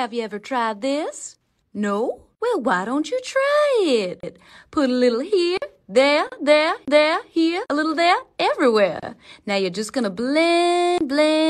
Have you ever tried this? No? Well, why don't you try it? Put a little here, there, there, there, here, a little there, everywhere. Now you're just gonna blend, blend,